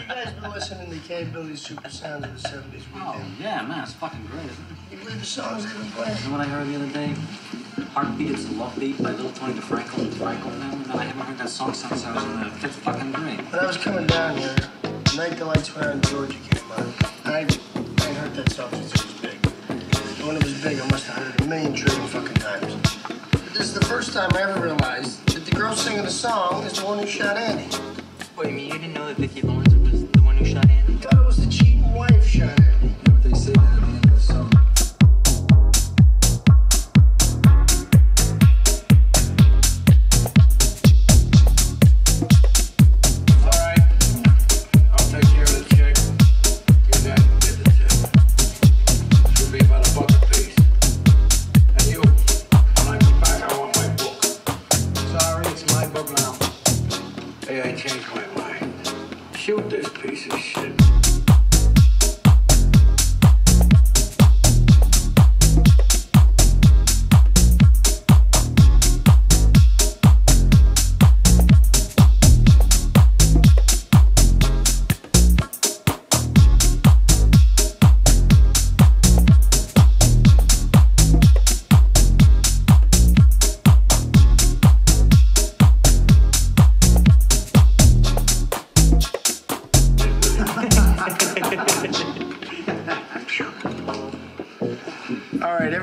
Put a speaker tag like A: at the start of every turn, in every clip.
A: you guys been listening to K Billy's Super Sound of the 70s weekend?
B: Oh, yeah, man, it's fucking great, isn't it?
A: You believe the songs they've been playing?
B: You know what I heard the other day? Heartbeat, it's a love beat by Little Tony DeFranco and Franco family. Man, I haven't heard that song since I was in the fifth fucking grade.
A: When I was coming down here, the night the lights went on, Georgia came on. I, I ain't heard that song since it was big. And when it was big, I must have heard it a million trillion fucking times. But this is the first time I ever realized that the girl singing the song is the one who shot Andy.
C: Wait, you mean you didn't know that Vicki Lawrence was the one who shot Andy?
A: I thought it was the cheap wife shot Andy.
B: They say that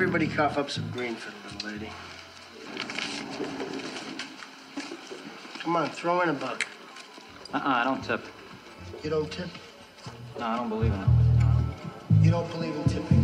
A: everybody cough up some green for the little lady. Come on, throw in a buck.
B: Uh-uh, I don't tip.
A: You don't tip?
B: No, I don't believe in it.
A: You don't believe in tipping?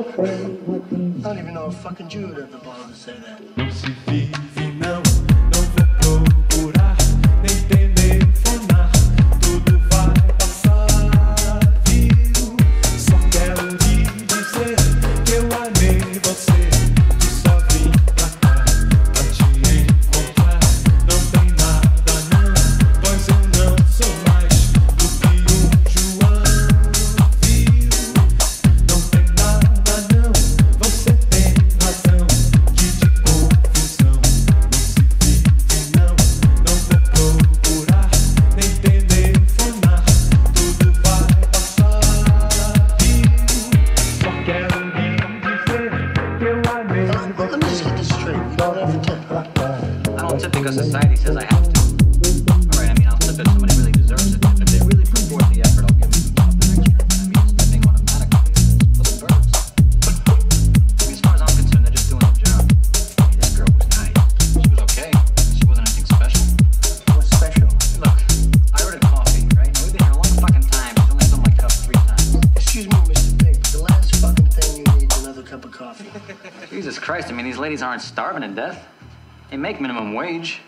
A: I don't even know a fucking Jew would have the balls to say that.
B: Christ, I mean, these ladies aren't starving to death. They make minimum wage.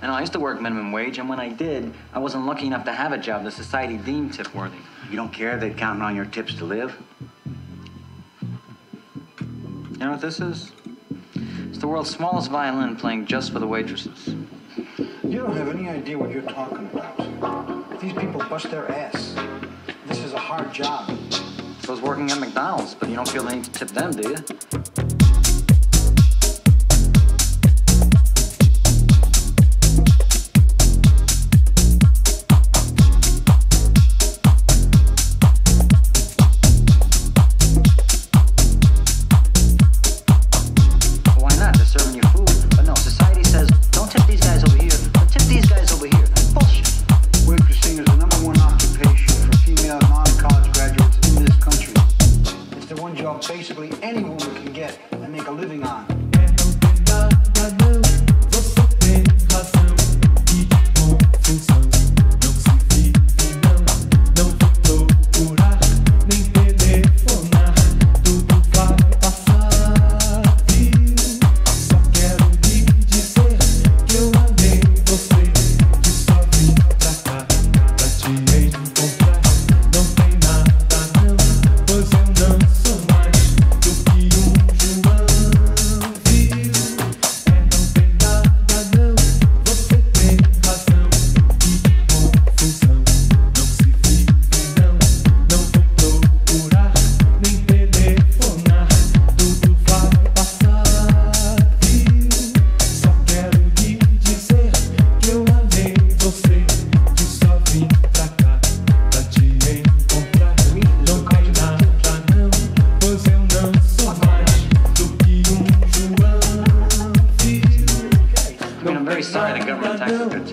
B: And I used to work minimum wage, and when I did, I wasn't lucky enough to have a job that society deemed tip worthy.
D: You don't care they're counting on your tips to live?
B: You know what this is? It's the world's smallest violin playing just for the waitresses.
E: You don't have any idea what you're talking about. These people bust their ass. This is a hard job.
B: So was working at McDonald's, but you don't feel the need to tip them, do you?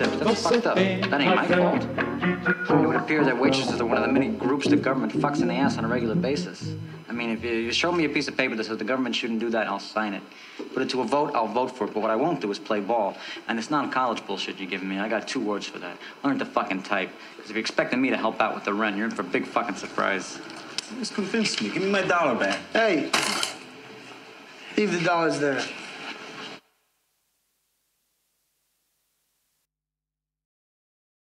B: Tips. That's fucked up. That ain't my fault. I mean, it would appear that waitresses are one of the many groups the government fucks in the ass on a regular basis. I mean, if you, you show me a piece of paper that says the government shouldn't do that, I'll sign it. Put it to a vote, I'll vote for it. But what I won't do is play ball. And it's non-college bullshit you're giving me. I got two words for that. Learn to fucking type. Because if you're expecting me to help out with the rent, you're in for a big fucking surprise.
F: Just convince me. Give me my dollar back.
A: Hey, leave the dollars there.